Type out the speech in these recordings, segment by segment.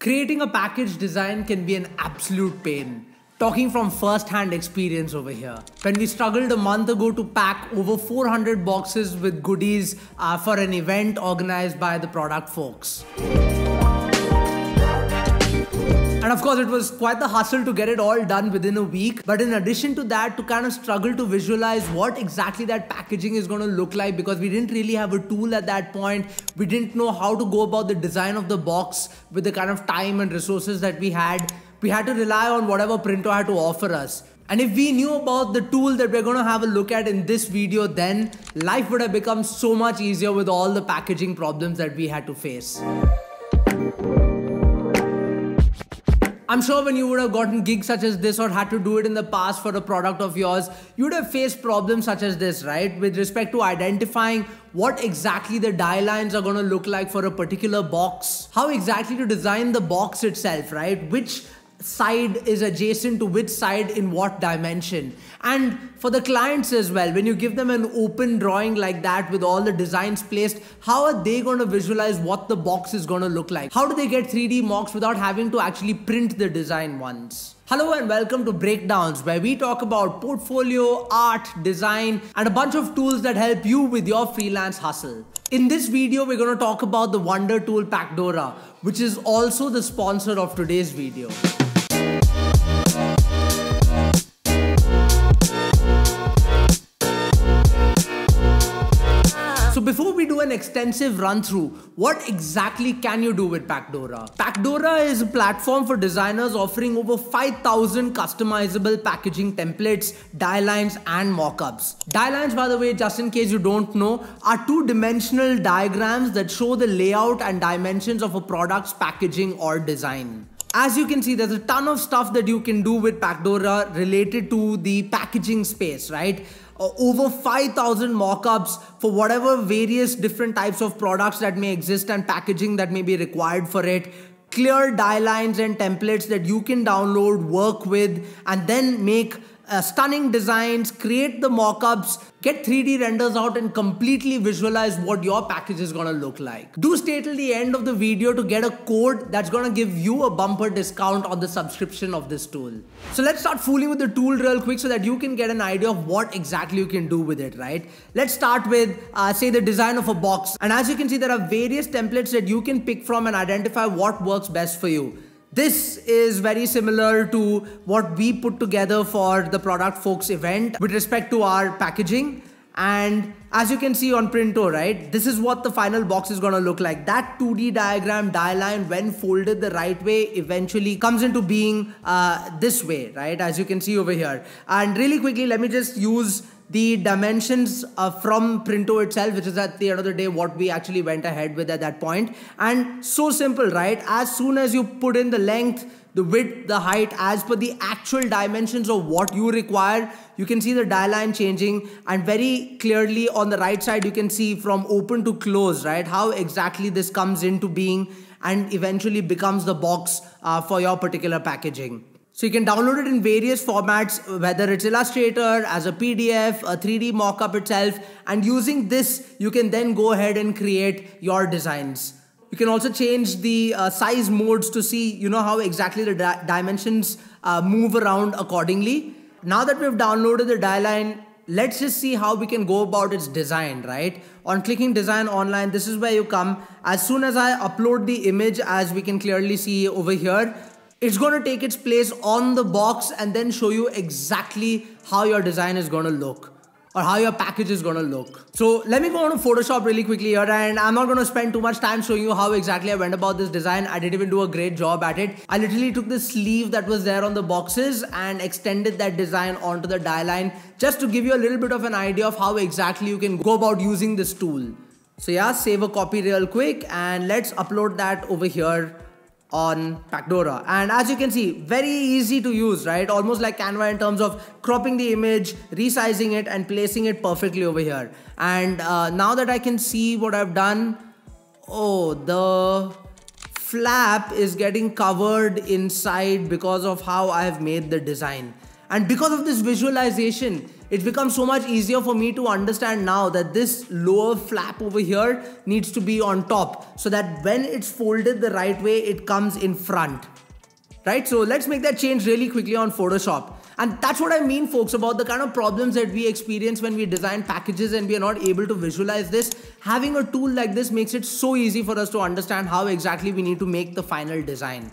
Creating a package design can be an absolute pain. Talking from first hand experience over here. When we struggled a month ago to pack over 400 boxes with goodies uh, for an event organized by the product folks. And of course, it was quite the hustle to get it all done within a week. But in addition to that, to kind of struggle to visualize what exactly that packaging is going to look like because we didn't really have a tool at that point. We didn't know how to go about the design of the box with the kind of time and resources that we had. We had to rely on whatever Printo had to offer us. And if we knew about the tool that we're going to have a look at in this video, then life would have become so much easier with all the packaging problems that we had to face. I'm sure when you would have gotten gigs such as this or had to do it in the past for a product of yours, you would have faced problems such as this, right? With respect to identifying what exactly the die lines are going to look like for a particular box, how exactly to design the box itself, right? Which side is adjacent to which side in what dimension. And for the clients as well, when you give them an open drawing like that with all the designs placed, how are they going to visualize what the box is going to look like? How do they get 3D mocks without having to actually print the design once? Hello and welcome to Breakdowns, where we talk about portfolio, art, design, and a bunch of tools that help you with your freelance hustle. In this video, we're going to talk about the wonder tool Pacdora, which is also the sponsor of today's video. An extensive run through, what exactly can you do with Pacdora? Pacdora is a platform for designers offering over 5,000 customizable packaging templates, die lines and mockups. Die lines, by the way, just in case you don't know, are two-dimensional diagrams that show the layout and dimensions of a product's packaging or design. As you can see, there's a ton of stuff that you can do with Pacdora related to the packaging space, right? Over 5000 mockups for whatever various different types of products that may exist and packaging that may be required for it. Clear die lines and templates that you can download work with and then make uh, stunning designs, create the mockups, get 3D renders out and completely visualize what your package is gonna look like. Do stay till the end of the video to get a code that's gonna give you a bumper discount on the subscription of this tool. So let's start fooling with the tool real quick so that you can get an idea of what exactly you can do with it, right? Let's start with, uh, say, the design of a box. And as you can see, there are various templates that you can pick from and identify what works best for you. This is very similar to what we put together for the product folks event with respect to our packaging. And as you can see on Printo, right, this is what the final box is going to look like. That 2D diagram die line when folded the right way eventually comes into being uh, this way, right, as you can see over here. And really quickly, let me just use the dimensions uh, from Printo itself, which is at the end of the day what we actually went ahead with at that point. And so simple, right? As soon as you put in the length, the width, the height, as per the actual dimensions of what you require, you can see the line changing and very clearly on the right side, you can see from open to close, right? How exactly this comes into being and eventually becomes the box uh, for your particular packaging. So you can download it in various formats, whether it's Illustrator, as a PDF, a 3D mockup itself, and using this, you can then go ahead and create your designs. You can also change the uh, size modes to see, you know, how exactly the di dimensions uh, move around accordingly. Now that we've downloaded the die line, let's just see how we can go about its design, right? On clicking design online, this is where you come. As soon as I upload the image, as we can clearly see over here, it's going to take its place on the box and then show you exactly how your design is going to look or how your package is going to look. So let me go on to Photoshop really quickly here and I'm not going to spend too much time showing you how exactly I went about this design. I didn't even do a great job at it. I literally took the sleeve that was there on the boxes and extended that design onto the die line just to give you a little bit of an idea of how exactly you can go about using this tool. So yeah, save a copy real quick and let's upload that over here on Pacdora. And as you can see, very easy to use, right? Almost like Canva in terms of cropping the image, resizing it and placing it perfectly over here. And uh, now that I can see what I've done, oh, the flap is getting covered inside because of how I have made the design. And because of this visualization, It becomes so much easier for me to understand now that this lower flap over here needs to be on top so that when it's folded the right way, it comes in front. Right? So let's make that change really quickly on Photoshop. And that's what I mean, folks, about the kind of problems that we experience when we design packages and we are not able to visualize this. Having a tool like this makes it so easy for us to understand how exactly we need to make the final design.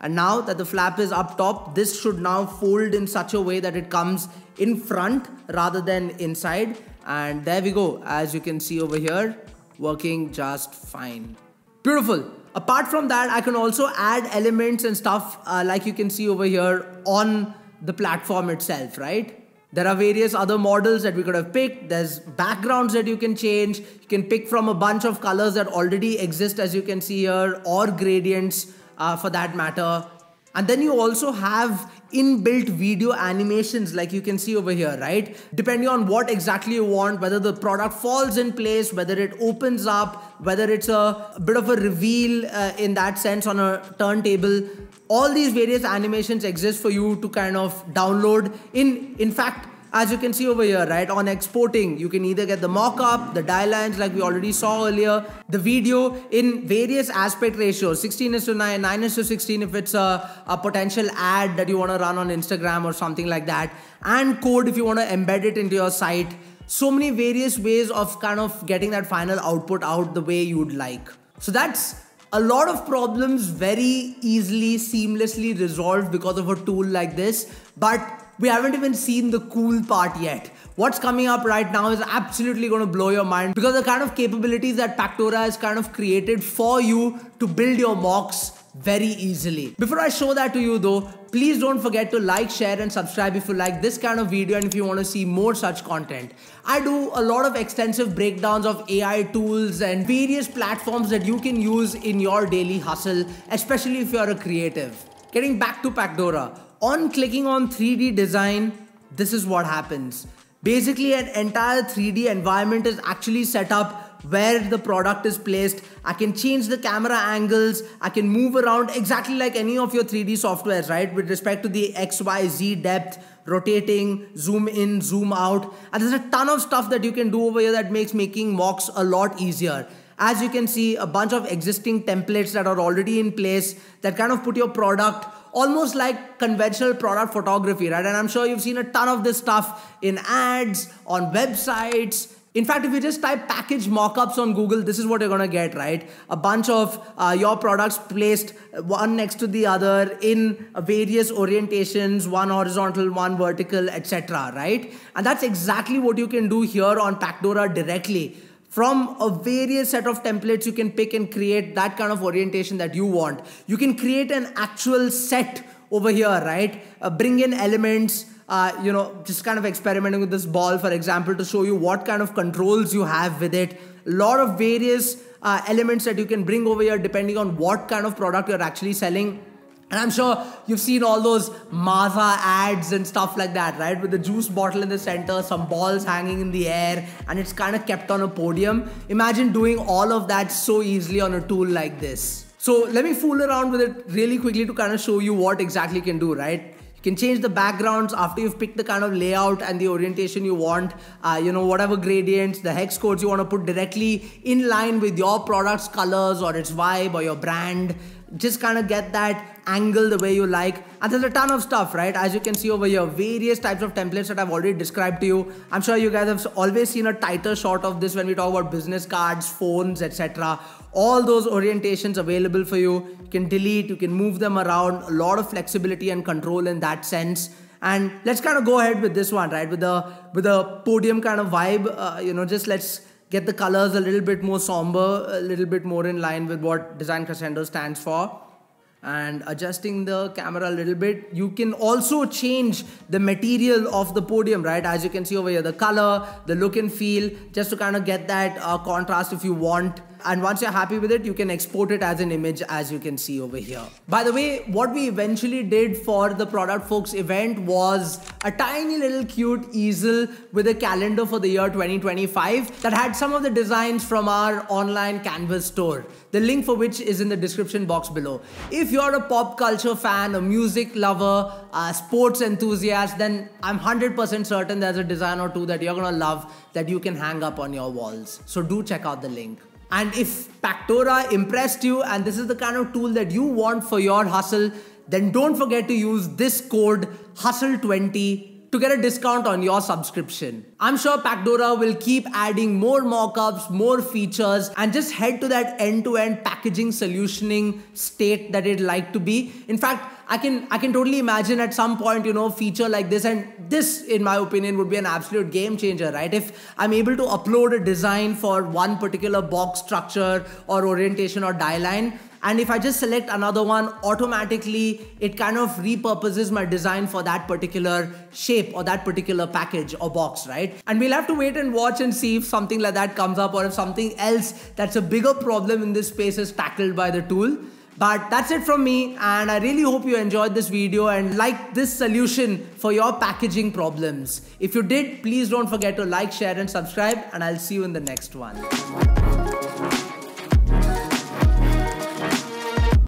And now that the flap is up top, this should now fold in such a way that it comes in front rather than inside. And there we go. As you can see over here, working just fine. Beautiful. Apart from that, I can also add elements and stuff uh, like you can see over here on the platform itself, right? There are various other models that we could have picked. There's backgrounds that you can change. You can pick from a bunch of colors that already exist as you can see here or gradients uh, for that matter. And then you also have inbuilt video animations like you can see over here, right? Depending on what exactly you want, whether the product falls in place, whether it opens up, whether it's a, bit of a reveal uh, in that sense on a turntable all these various animations exist for you to kind of download in in fact as you can see over here right on exporting you can either get the mock-up the die lines like we already saw earlier the video in various aspect ratios 16 is to 9 9 is to 16 if it's a, a potential ad that you want to run on instagram or something like that and code if you want to embed it into your site. So many various ways of kind of getting that final output out the way you would like. So that's a lot of problems very easily, seamlessly resolved because of a tool like this, but we haven't even seen the cool part yet. What's coming up right now is absolutely going to blow your mind because the kind of capabilities that Pacdora has kind of created for you to build your mocks very easily. Before I show that to you though, please don't forget to like, share and subscribe if you like this kind of video and if you want to see more such content. I do a lot of extensive breakdowns of AI tools and various platforms that you can use in your daily hustle, especially if you're a creative. Getting back to Pacdora, on clicking on 3D design, this is what happens. Basically, an entire 3D environment is actually set up where the product is placed. I can change the camera angles. I can move around exactly like any of your 3D softwares, right? With respect to the X, Y, Z depth, rotating, zoom in, zoom out. And there's a ton of stuff that you can do over here that makes making mocks a lot easier. As you can see, a bunch of existing templates that are already in place that kind of put your product almost like conventional product photography, right? And I'm sure you've seen a ton of this stuff in ads, on websites, in fact, if you just type package mockups on Google, this is what you're gonna get, right? A bunch of uh, your products placed one next to the other in various orientations, one horizontal, one vertical, etc. Right? And that's exactly what you can do here on Pacdora directly. From a various set of templates, you can pick and create that kind of orientation that you want. You can create an actual set over here, right? Uh, bring in elements uh, you know, just kind of experimenting with this ball, for example, to show you what kind of controls you have with it. A lot of various uh, elements that you can bring over here depending on what kind of product you're actually selling. And I'm sure you've seen all those Maaza ads and stuff like that, right? With the juice bottle in the center, some balls hanging in the air, and it's kind of kept on a podium. Imagine doing all of that so easily on a tool like this. So let me fool around with it really quickly to kind of show you what exactly you can do, right? You can change the backgrounds after you've picked the kind of layout and the orientation you want uh, you know whatever gradients the hex codes you want to put directly in line with your product's colors or its vibe or your brand just kind of get that angle the way you like. And there's a ton of stuff right? As you can see over here various types of templates that i've already described to you. I'm sure you guys have always seen a tighter shot of this when we talk about business cards phones etc all those orientations available for you. You can delete you can move them around. A lot of flexibility and control in that sense. And let's kind of go ahead with this one right? With the with the podium kind of vibe uh, you know just let's get the colors a little bit more somber, a little bit more in line with what Design Crescendo stands for. And adjusting the camera a little bit, you can also change the material of the podium, right? As you can see over here, the color, the look and feel, just to kind of get that uh, contrast if you want. And once you're happy with it, you can export it as an image as you can see over here. By the way, what we eventually did for the Product Folks event was a tiny little cute easel with a calendar for the year 2025 that had some of the designs from our online canvas store the link for which is in the description box below. If you're a pop culture fan, a music lover, a sports enthusiast, then I'm 100% certain there's a design or two that you're gonna love that you can hang up on your walls. So do check out the link. And if Pacdora impressed you and this is the kind of tool that you want for your hustle, then don't forget to use this code HUSTLE20 to get a discount on your subscription. I'm sure Pacdora will keep adding more mockups, more features, and just head to that end-to-end packaging solutioning state that it'd like to be. In fact, I can I can totally imagine at some point, you know, feature like this, and this, in my opinion, would be an absolute game changer, right? If I'm able to upload a design for one particular box structure or orientation or die line, and if I just select another one, automatically it kind of repurposes my design for that particular shape or that particular package or box, right? And we'll have to wait and watch and see if something like that comes up or if something else that's a bigger problem in this space is tackled by the tool. But that's it from me and I really hope you enjoyed this video and like this solution for your packaging problems. If you did, please don't forget to like, share and subscribe and I'll see you in the next one.